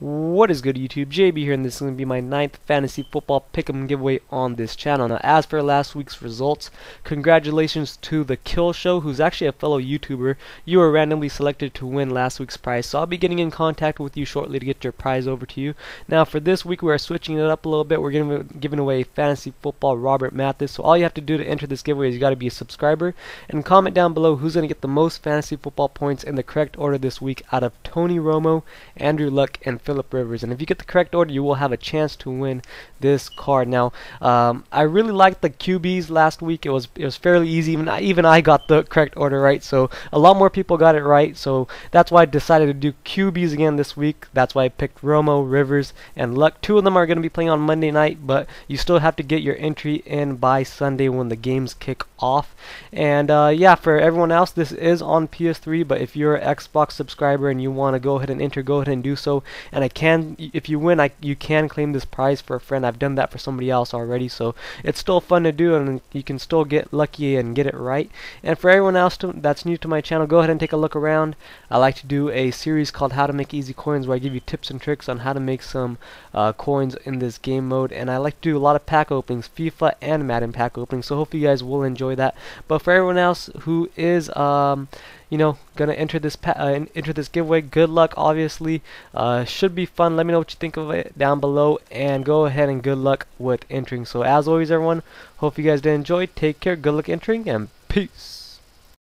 What is good YouTube? JB here and this is going to be my ninth fantasy football pick'em giveaway on this channel. Now as for last week's results, congratulations to the Kill Show who's actually a fellow YouTuber. You were randomly selected to win last week's prize so I'll be getting in contact with you shortly to get your prize over to you. Now for this week we are switching it up a little bit. We're giving, giving away fantasy football Robert Mathis. So all you have to do to enter this giveaway is you got to be a subscriber and comment down below who's going to get the most fantasy football points in the correct order this week out of Tony Romo, Andrew Luck, and Philip Rivers. And if you get the correct order, you will have a chance to win this card. Now, um, I really liked the QBs last week. It was it was fairly easy. Even I, even I got the correct order right. So a lot more people got it right. So that's why I decided to do QBs again this week. That's why I picked Romo, Rivers, and Luck. Two of them are going to be playing on Monday night, but you still have to get your entry in by Sunday when the games kick off. And uh, yeah, for everyone else, this is on PS3. But if you're an Xbox subscriber and you want to go ahead and enter, go ahead and do so. And I can, if you win, I you can claim this prize for a friend. I've done that for somebody else already, so it's still fun to do, and you can still get lucky and get it right. And for everyone else to, that's new to my channel, go ahead and take a look around. I like to do a series called How to Make Easy Coins, where I give you tips and tricks on how to make some uh, coins in this game mode. And I like to do a lot of pack openings, FIFA and Madden pack openings. So hopefully you guys will enjoy that. But for everyone else who is um, you know, gonna enter this uh, enter this giveaway. Good luck, obviously. Uh, should be fun. Let me know what you think of it down below, and go ahead and good luck with entering. So as always, everyone, hope you guys did enjoy. Take care. Good luck entering, and peace.